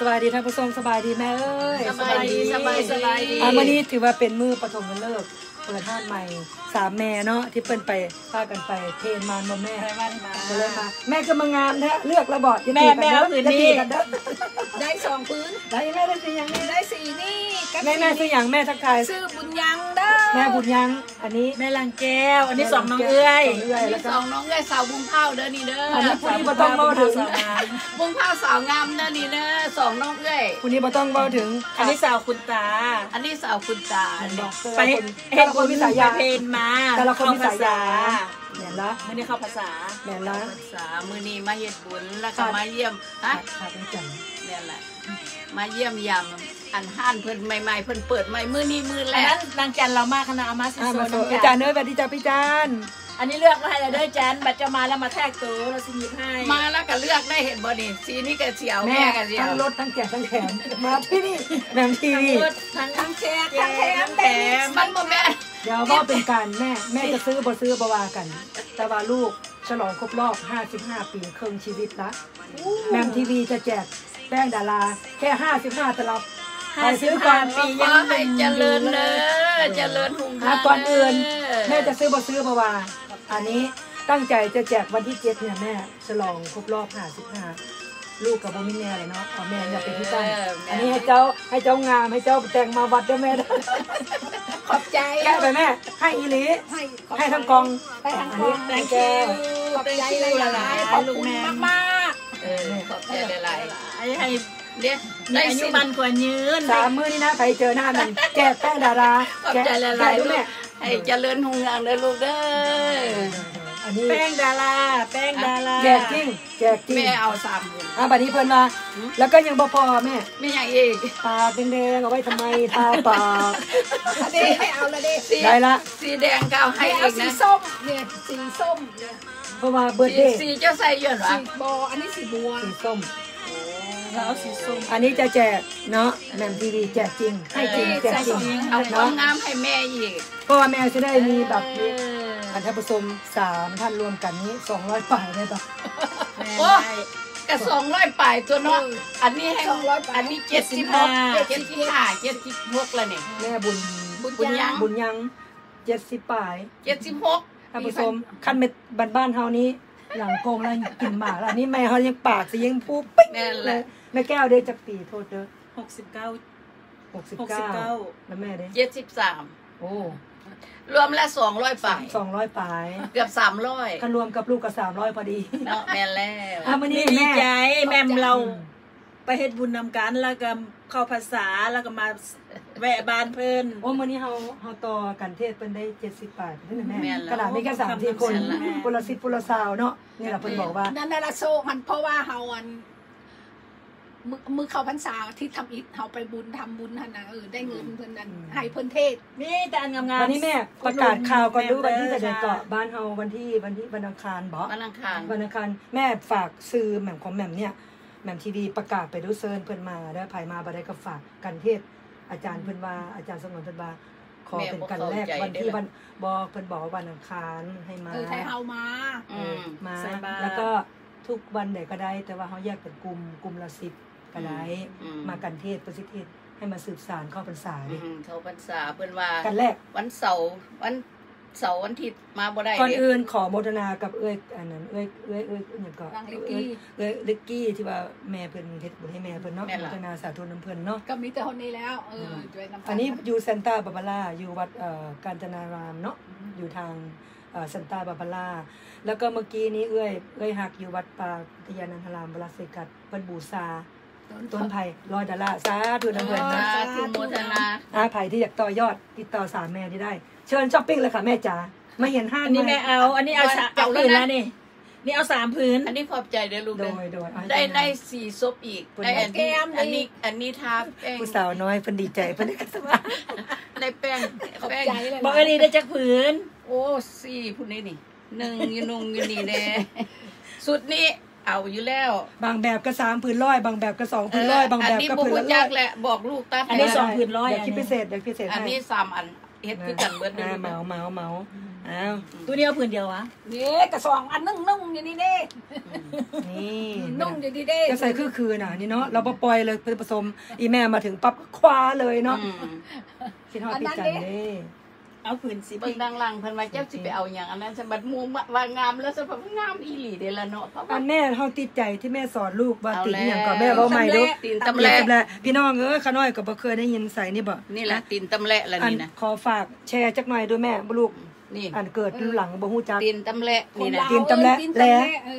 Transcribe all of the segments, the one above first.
สบายดีท่านผู้ชมสบายดีแม่เอ้ยสบายดีสบายสบายดีอะวันนี้ถือว่าเป็นมือปฐมฤกษ์เปิดห้านใหม่สามแม่เนาะที่เปิ้นไปพากันไปเทรนมานบ่แม่ไปบ้านมาก็เลยมาแม่ก็มางามแท้เลือกระบอดอย่าแม่ตีกัแม่เอาผืนนี้อย่าตีกันเด้อได้สองพื้นได้แม่ได้สิอย่างนี้ได้สี่นี่กับแม่แม่ซื้ออย่างแม่ทักทายซื้อบุญยังเด้อ แม่บุญยังอันนี้แม่ลังแก้ว อันนี้สองน้องเอื้อยสงเอื้อยแล้วสก็องน้องเอ้ยสาวบุญเผาเด้อนี่เด้ออันนี้ผู้นี้บ่ต้องเว้าถึงสาวงามบุญเผาสาวงามเด้อนี่เด้อสองน้องเอ้ยผู้นี้บ่ต้องเว้าถึง อันนี้สาวคุณตา อันนี้สาวคุณตาบอกไปแต่ละคนเฮ็ดแต่ละคนมีสายยาไปเพนมาแต่ละคนมีเข้าสายภาษายาแม่นละไม่ได้เข้าภาษาแม่นละภาษา มื้อนี้มาเฮ็ดบุญแล้วก็มาเยี่ยมฮะขาดไม่จังนี่นแหละ มาเยี่ยมยามอันห้านเพิ่นใหม่ๆเพิ่นเปิดใหม่มื้อนี้มื้อแรอันกนั้นนางจันเรามาคณะอามาสิอะโซมาโซน้องอาจัจารนย์เอ้ยสวัสดีจ้าพี่จานอันนี้เลือกมาให้เราด้วยจันบัตรจะมาแล้วมาแทกตัวเราสิหยิบให้มาแล้วก็เลือกได้เห็นบ่นี่สีนี้ก็เสียวแม่แม่ก็เสียทั้วงรถทั้งแกะทั้งแขนมาที่นี่แมมทีทั้งวีรถทั้งทั้งแชร์แถทั้งแถมมแถมมันบ่แม่นเดี๋ยวว่าเป็นการแม่แม่จะซื้อบ่ซื้อบ่ว่ากัน แต่ว่าลูกฉลองครบรอบ 55 ปีครึ่งชีวิตละแมมทีวีจะแจก แป้งดารา แค่55ตลับใครซื้อก่อนปีขยัองให้เจริญเด้อเจริญหุ่งอะก่อนอื่นเด้อแม่จะซื้อบ่ซื้อบ่ว่าอันนี้ตั้งใจจะแจกวันที่7เนี่ยแม่ฉลองครบรอบ55ลูกกับบ่มีแม่เลยเนาะเอาแม่อย่าเป็นที่ตั้งอันนี้ให้เจ้าให้เจ้างามให้เจ้าแต่งมาวัดเด้อแม่เด้อขอบใจแกะไปแม่ ให้อีหลีให้ขอบให้ทั้งกองให้ทั้งกอัอนงนี้แตให้งแกคิวขอบแตงใจคิวหละลาลายยๆขให้อบลูกคุณแม่มากเออๆขอบใจหลายให้ให้ๆเดี๋ยวมีได้อายุสิมันกว่ายืนสามมื้อนี่นะใครเจอหน้ามันแจกแป้งดาราขอบแกะใจหแกะลายๆดูลูแม่กให้เจริญหุ่งเรืองเด้อลูกเด้ออันนี้แป้งดาราแป้งดาราแจกจริงแจกจริงแม่เอาสามหมื่นอะบัดนี้เพิ่นมา แล้วก็ยังบ่พอแม่ไม่อย่างอีกปากแดงๆเอาไว้ทำไมทาปากอันนี้ให้เอาละดิสีได้ละสีแดงก็เอาให้ให้อีเอากสีนะส้มเนี่ยสีส้มเนี่ย เพราะว่าเบิร์ดสีเดย์สีเจ้าใส่เยอะหรอสีบออันนี้สีบัวสีส้มเราเอาสีส้มอันนี้จะแจกเนาะแหม่มทีวีแจกจริงให้จริงแจกจริงเอาควาเนาะมงามให้แม่อีกเพราะว่าแม่จะได้มีแบบนี้เอออันท่านผู้ชมสามท่านรวมกันนี้200ป่ายได้ปะแม่โอ้ได้กระสองร้อยปลายตัวเนาะอันนี้ให้อันนี้เจ็ดสิบหก75เจ็ดสิบห้าเจ็ดสิบหกแล้วเนี่ยแม่บุญบุญยังบุญยังเจ็ดสิบป่ายเจ็ดสิบหก ท่านผู้ชมขั้นเม็ดบ้านบ้านๆเฮานี้ หลังโกงแล้วกินหมากแล้วอันนี้แม่เฮายังปากสิยังพูปิ๊กนั่นแหเลละ ยแม่แก้วได้จักปีโทษเด้อหกสิบเก้า หกสิบหกสิเก้าบเก้าแล้วแม่ได้เจ็ดสิบสามโอ้รวมแล้วสองร้อยปลายสองร้อยปลายเกือบสามร้อยคันรวมกับลูกก็สามร้อยพอดีเนาะแม่นแล้วอะมื้อนี้นี่ดีแม่ใจแม่มเราไปเฮ็ดบุญนำกันแล้วก็เข้าภาษาแล้วก็มา แวะบ้านเพิ่น โอ้มื้อนี้เฮาเฮาต่อกันเทศเพิ่นได้เจ็ดสิบปลายเพิ่นนะแม่แม่นแล้วขนาดมีแค่สามสี่คนแม่นแล้วคนละสิบคนละสาวเนาะนี่แหละเพิ่นบอกว่า นั่นน่ะละโซมันเพราะว่าเฮาอันมือมือเข้าพรรษาที่ทำอิฐเฮาไปบุญทำบุญหั่นน่ะเออได้เงินเพิ่นนั้นอืม ให้เพิ่นเทศนี่แต่อันงามๆ วันนี้แม่ประกาศข่าวก่อนดูวันที่จะแม่ได้ด้อเกาะบ้านเฮาวันที่วันที่วันอังคารบ่ วันอังคาร วันอังคารแม่ฝากซื้อแหม่มของแหม่มเนี่ยแหม่มทีวีประกาศไปดูเซิร์นเพิ่นมาได้ภายมาบ่ได้ก็ฝากกันเทศ อาจารย์เพิ่นว่าอาจารย์สงวนเพิ่นว่าขอเป็นกันแรกวันที่วันบอกเพิ่นบอกว่าวันอังคารให้มาเออให้เฮามาอืมมาใส่บาตรแล้วก็ทุกวันไหนก็ได้ แต่ว่าเขาแยกเป็นกลุ่มกลุ่มละสิบก็ได้อืมมากันเทศประสิทธิเทศให้มาสืบสารเข้าพรรษาอืดิมเขาพรรษาเพิ่นว่ากันแรกวันเสาร์วัน เสาร์วันอาทิตย์มาบ่ได้ก่อนเด้อื่นขอโมทนากับเอ้ยอันนั้นเอ้ยเอ้ยเอ้ยอย่างก็นางลิกกี้เอ้ยเอ้ยลิกกี้ที่ว่าแม่เพิ่นเฮ็ดบุญให้แม่เพิ่นเนาะโมทนาสาธุน้ำเพิ่นเนาะก็มีแต่คนนี้แล้วเออด้วยน้ำตาลอันนี้อยู่เซนตาบาบาร่าอยู่วัดเอ่อกาญจนารามเนาะอยู่ทางเอ่อเซนตาบาบาร่าแล้วก็เมื่อกี้นี้เอ้ยเอ้ยหักอยู่วัดป่าพยานันทรามวรเสกัดเพิ่นบูชา ต้นไผ่ร้อยดอลลาร์สาธุน้ำเพิ่นนะสาธุโมทนาอาไผ่ที่อยากต่อยอดติดต่อสามแม่ที่ได้ เชิญช้อปปิ้งเลยค่ะแม่จ๋ามาเห็นห้างอันนี้แม่เอา อันนี้เอาสามเอาผืนแล้วนี่นี่เอาสามผืนอันนี้ขอบใจเด้อลูกโดเด้อยโดยเอาให้ได้เพิ่นได้สี่ซบอีก ได้อันนี้อันนี้อันนี้ทาแป้งผู้สาวน้อยเพิ่นดีใจเพิ่นได้กันสบายได้แป้งขอบแป้งใจเลยบอกอันนี้ได้จักผืนโอ้สี่พุ่นนี่นี่หนึ่งอยู่นุ่งอยู่นี่แน่สุดนี้ เอาอยู่แล้ว บางแบบก็สามผืนร้อยบางแบบก็สองผืนร้อยบางแบบก็ผืนอันนี้บ่ละรู้ร้จัอกยแหละบอกลูกตัดอันนี้ให้สองผืนร้อยเดี๋ยวคิดพิเศษเดี๋ยวพิเศษอันให้นี้สามอันเฮ็ดคือกันเบิดเด้ออ่าลูกเมาเมาเมาอ้าวตัวเดียวผืนเดียววะเนี่ยกระสองอันนุ่งนุ่งๆอย่างนี้เด้นี่นุ่งอย่างนี้เด้จะใส่คือคืนอะนี่เนาะเราบ่ปล่อยเลยผสมอีแม่มาถึงปั๊บก็คว้าเลยเนาะอืมคิดฮอดพี่จันเด้ เอาผืนสีเบิ่งดังลังเพิ่นว่าเจ้าสิไปเอาหยังอันนั้นสมบัติหมู่ว่างามแล้วสมบัติงามอีหลีเด้ล่ะเนาะเพราะอัว่านแม่เฮาติดใจที่แม่สอนลูกว่าเอาติดอหย่างก่อนแล้วแม่เว้าใหม่ดูตีนตำตำแหแหละละพี่น้องเอ้ยขาน้อยก็บ่เคยได้ยินใส่นี่บ่นี่แหละตีนตำแหละละอันนี่นะ ขอฝากแชร์จักหน่อยด้วยแม่บ่ลูก นี่อันเกิดหลังบ่ฮู้จักตีนตำแหละนี่นะตีนตำแหละแล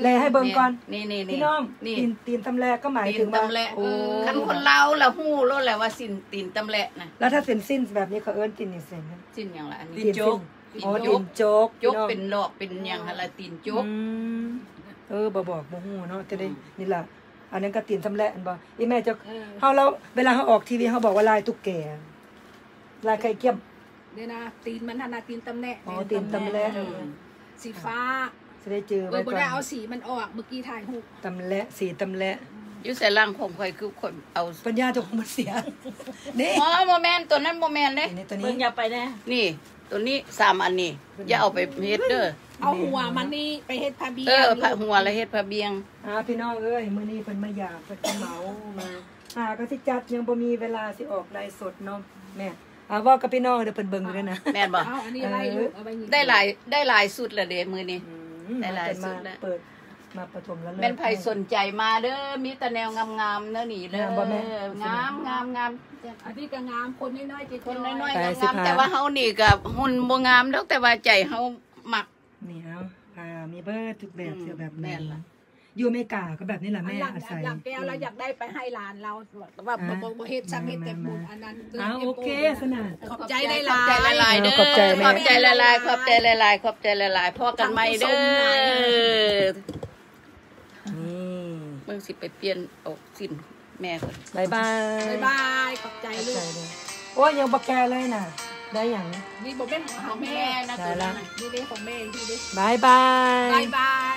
แลให้เบิ่งก่อนนี่นี่นี่พี่น้องนี่ตีนตีนตำแหละก็หมายตีถึนงว่าตำแหละโอ้คันคนเราละฮู้รู้แหละว่าสินตีนตำแหละนะแล้วถ้าเป็นสิ้นแบบนี้เขาเอิ้นตีนนี่เส้นนะสินหยังล่ะอันตีนี้นโจ๊กอ๋อตีนโจ๊กโจ๊กพี่องเป็นดอกเป็นหยังหั่นล่ะตีนโจ๊กอืมเออบ่บอกบ่ฮู้เนาะจะได้นี่ล่ะอันนั้นก็ตีนตำแหละอันบ่อีแม่จะเออเฮาเราเวลาเฮาออกทีวีเฮาบอกว่าลายตุ๊กแกลายไข่เกียม เดี๋ยวนะตีนมันธนาตีนตำแหน่อ๋อตีนตำแหละเออสีฟ้าจะได้เจอเอไว้อบ่ก่อได้นเอาสีมันออกเมื่อกี้ถ่ายหูปตำแหละสีตำแหละอยู่ใส่ร่างผมข่อยคือคนเอาปัญญาเจ้าของมันเสียนี่อ๋อบ่แม่นตัวนั้นบ่แม่นเด้นี่ตัวเบิ่นี้งอย่าไปแน่นี่ ตัวนี้สามอันนี้อย่าเอาไปเฮ็ดเด้อเอาหัวมันนี่ไปเฮ็ดผ้าเบียเออผ้าหัวและเฮ็ดผ้าเบียงอ่าพี่น้องเอ้ยมื้อนี้เพิ่นมาอยากเพิ่นก็เหมามาหาก็สิจัดยังบ่มีเวลาสิออกไลฟ์สดเนาะแม่ อ่าเว่ากับพี่น้องเดี๋ยวเพิ่นเบิ่งอยู่ด้วยนะแม่นบ่เอาอันนี้อะไรลูกเอาไปนี่ได้หลายได้หลายสุดละเด้มื้อนี้อืมได้หลายเพิ่นสุมาดแล้ว เปิดมาประถมแล้วเลิกแม่นไผสนใจมาเด้อมีแต่แนวงามๆเด้อนี่เด้องามบ่แม่ งามงามงามอันนี้ก็งามคนน้อยๆเจ๊คนน้อยๆไปงามสิงามพาแต่ว่าเฮานี่ก็หุ่นบ่งามดอกแต่ว่าใจเฮามัก นี่เอาอ่ามีเบิร์ดทุกแบบอืมเสื้อแบบแม่นี้นล่ะ อยู่อเมริกาก็แบบนี้แหละอันแม่หลังอาศัยหลังแก้วเราอยากได้ไปให้หลานเราว่าบ่บ่บ่เฮ็ดซ้ำเฮ็ดแต่บุญอันนั้นอ้าวโอเคสนานขอบใจได้หลาขอบใจหลายยๆเด้อขอบใจแม่ขอบใจหลายๆขอบใจหลายๆขอบใจหลายๆพอกันใหม่เด้อนี่เบิ่งสิไปเปลี่ยนเอาสินแม่ก่อนบายบายบ๊ายบายขอบใจใจลูกเลยโอ้ยยังบักแกเลยน่ะได้อย่างนี้นี่บ่เป็นของแม่นะได้ตัวละนั้นน่ะนี่เด้ของแม่ที่เด้บายบายบายบาย